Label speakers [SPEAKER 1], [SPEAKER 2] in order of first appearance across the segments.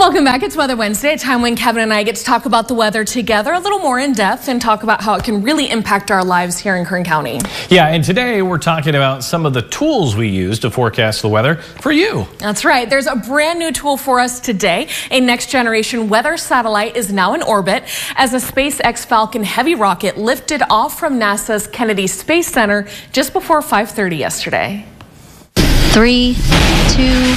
[SPEAKER 1] Welcome back. It's Weather Wednesday, a time when Kevin and I get to talk about the weather together a little more in depth and talk about how it can really impact our lives here in Kern County.
[SPEAKER 2] Yeah, and today we're talking about some of the tools we use to forecast the weather for you.
[SPEAKER 1] That's right. There's a brand new tool for us today. A next generation weather satellite is now in orbit as a SpaceX Falcon Heavy rocket lifted off from NASA's Kennedy Space Center just before 5:30 yesterday.
[SPEAKER 3] Three, two,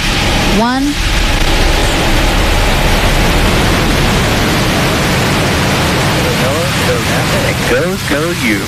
[SPEAKER 4] Go, go, you.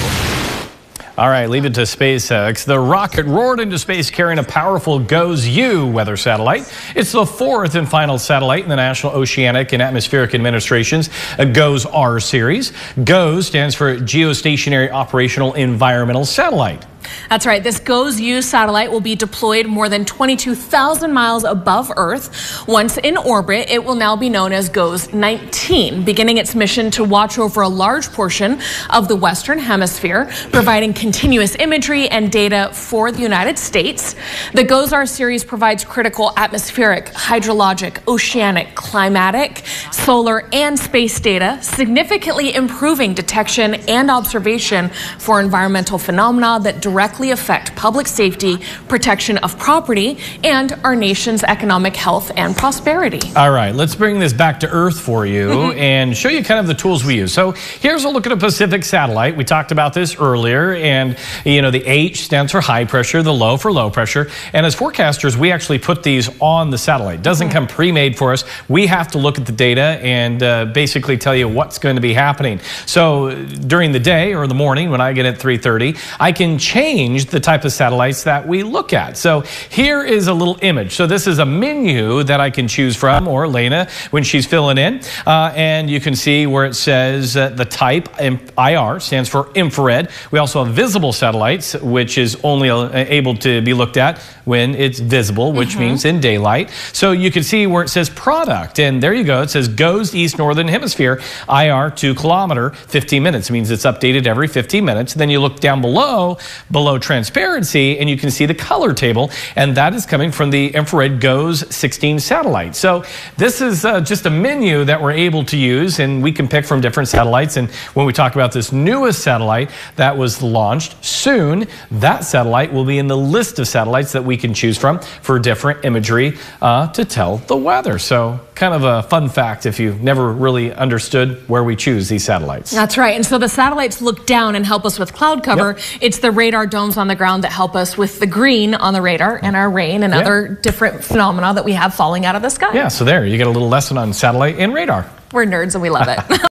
[SPEAKER 2] All right, leave it to SpaceX. The rocket roared into space carrying a powerful GOES-U weather satellite. It's the fourth and final satellite in the National Oceanic and Atmospheric Administration's GOES-R series. GOES stands for Geostationary Operational Environmental Satellite.
[SPEAKER 1] That's right. This GOES-U satellite will be deployed more than 22,000 miles above Earth. Once in orbit, it will now be known as GOES-19, beginning its mission to watch over a large portion of the Western Hemisphere, providing continuous imagery and data for the United States. The GOES-R series provides critical atmospheric, hydrologic, oceanic, climatic, solar, and space data, significantly improving detection and observation for environmental phenomena that directly affect public safety, protection of property, and our nation's economic health and prosperity.
[SPEAKER 2] All right, let's bring this back to Earth for you
[SPEAKER 1] Mm-hmm.
[SPEAKER 2] and show you kind of the tools we use. So here's a look at a Pacific satellite. We talked about this earlier, and you know the H stands for high pressure, the low for low pressure. And as forecasters, we actually put these on the satellite. It doesn't
[SPEAKER 1] Mm-hmm.
[SPEAKER 2] come pre-made for us. We have to look at the data and uh, basically tell you what's going to be happening. So during the day or the morning when I get at 3:30, I can change the type of satellites that we look at. So here is a little image. So this is a menu that I can choose from, or Lena when she's filling in. Uh, and you can see where it says uh, the type, IR, stands for infrared. We also have visible satellites, which is only able to be looked at when it's visible, which means in daylight. So you can see where it says product. And there you go. It says GOES East northern hemisphere, IR 2 kilometer, 15 minutes. It means it's updated every 15 minutes. Then you look down below, below transparency, and you can see the color table. And that is coming from the infrared GOES 16 satellite. So this is uh, just a menu that we're able to use, and we can pick from different satellites. And when we talk about this newest satellite that was launched soon, that satellite will be in the list of satellites that we can choose from for different imagery uh, to tell the weather. So kind of a fun fact if you've never really understood where we choose these satellites.
[SPEAKER 1] That's right. And so the satellites look down and help us with cloud cover.
[SPEAKER 2] Yep.
[SPEAKER 1] It's the radar domes on the ground that help us with the green on the radar and our rain and
[SPEAKER 2] Yeah.
[SPEAKER 1] other different phenomena that we have falling out of the sky.
[SPEAKER 2] Yeah, so there, you get a little lesson on satellite and radar.
[SPEAKER 1] We're nerds and we love it.